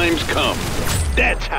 times come. That's how